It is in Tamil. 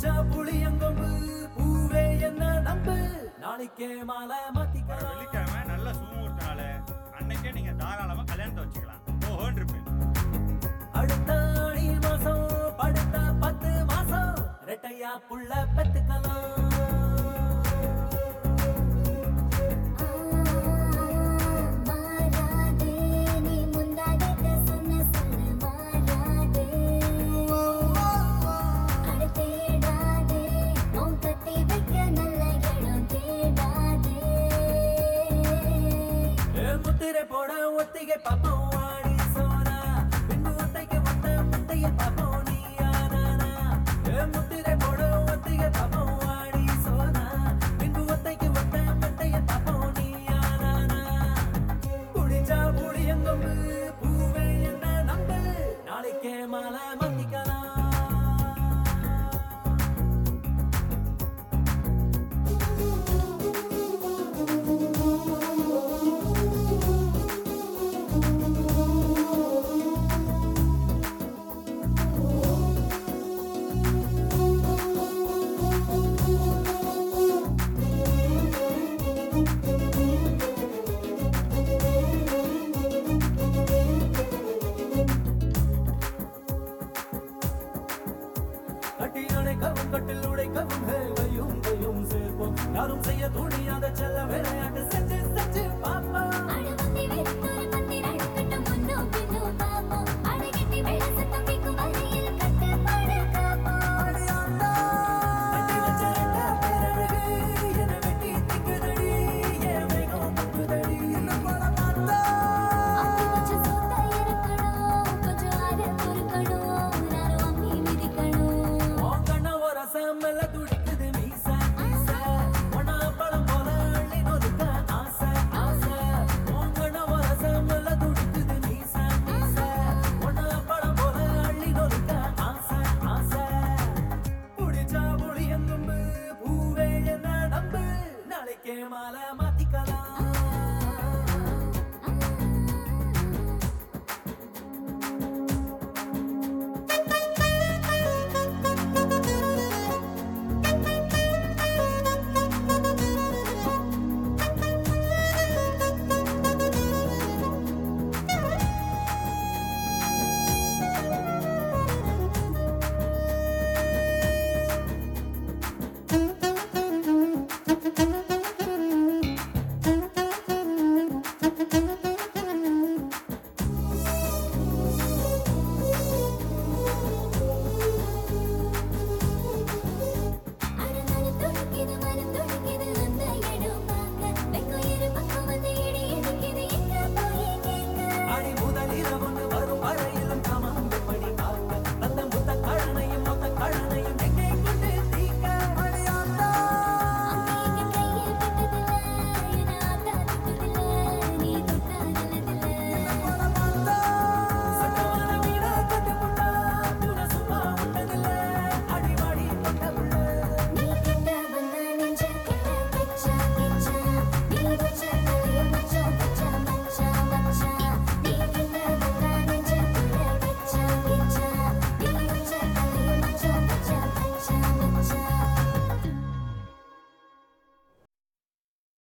புடிச்சா புளியங்கொம்பு பூவே என்ன நம்பு? நாளைக்கே மாலை மாத்திக்கலாம். வெள்ளிக்கிழமை நல்ல சுமுகூர்த்த அன்னைக்கே நீங்க தாராளமா கல்யாணத்தை வச்சுக்கலாம். ஓஹோன்னு இருப்பேன். அடுத்த ஆடி மாசம் படுத்த பத்து மாசம் ரெட்டையா புள்ள பெத்துக்கலாம். முத்திரை போட ஒத்திகை பாப்போம் கட்டி கட்டில் உடைக்கவும் கையும் கையும் சேர்ப்போம். யாரும் செய்ய துணியாத செல்ல விளையாட்டு செஞ்சு செஞ்சு பாப்பா